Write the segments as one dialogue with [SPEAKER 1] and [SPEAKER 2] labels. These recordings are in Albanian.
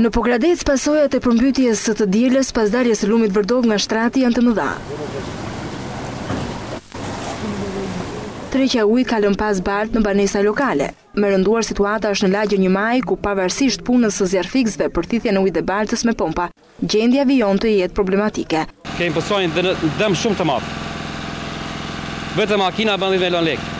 [SPEAKER 1] Në Pogradec pasojat e përmbytjes së të dielës pas daljes së lumit Vërdovë nga shtrati janë të mëdha. Tërheqja e ujit ka lënë pas baltë në banesa lokale. Më e rënduar situata është në lagjen një maj ku pavarësisht punës së zjarrfikësve për thithjen e ujit dhe baltës me pompa, Gjendja vijon të jetë problematike.
[SPEAKER 2] Kemi pësuar një dëm shumë të madh. Vetëm makina bën dhjetë milion lekë.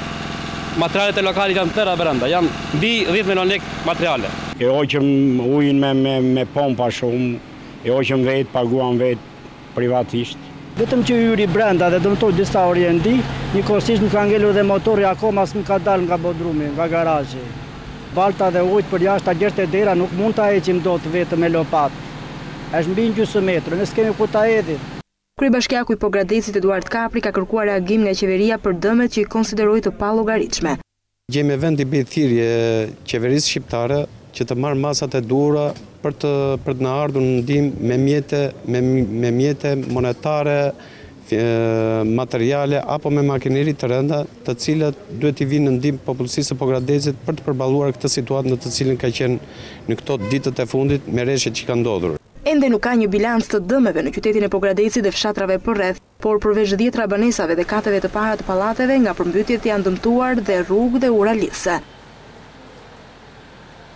[SPEAKER 2] Materialet e lokalit janë tëra brenda, janë mbi dhjetë milion lekë materiale.
[SPEAKER 3] E hoqëm ujin me pompa shumë, e hoqëm vetë, paguam vetë privatisht.
[SPEAKER 4] Vetëm që hyri brenda dhe dëmtoi disa orendi, njëkohësisht më ka ngelur dhe motori akoma s'më ka dalë nga bodrumi, nga garazhi. Balta dhe ujët përjashta gjer te dera nuk mund ta heqim dot vetëm me lopatë. Është mbi gjysëm metër, ne s'kemi ku ta
[SPEAKER 1] hedhim. Kryebashkiaku i Pogradecit Eduart Kapri ka kërkuar reagim nga qeveria për dëmet që i konsideroi të pallogaritshme. Gjej
[SPEAKER 5] me vend t'i bëj thirrje qeverisë shqiptare që të marrë masat e duhura për të për të na ardhur në ndihmë me mjete me, me mjete monetare, materiale apo me makineri të rënda, të cilat duhet t'i vijnë në ndihmë popullsisë së Pogradecit për të përballuar këtë situatë në të cilën ka qenë në këto ditët e fundit me reshjet që kanë ndodhur.
[SPEAKER 1] Ende nuk ka një bilanc të dëmeve në qytetin e Pogradecit dhe fshatrave përreth. Por përveç dhjetra banesave dhe kateve të para të pallateve, nga përmbytjet janë dëmtuar dhe rrugë dhe ura lidhëse.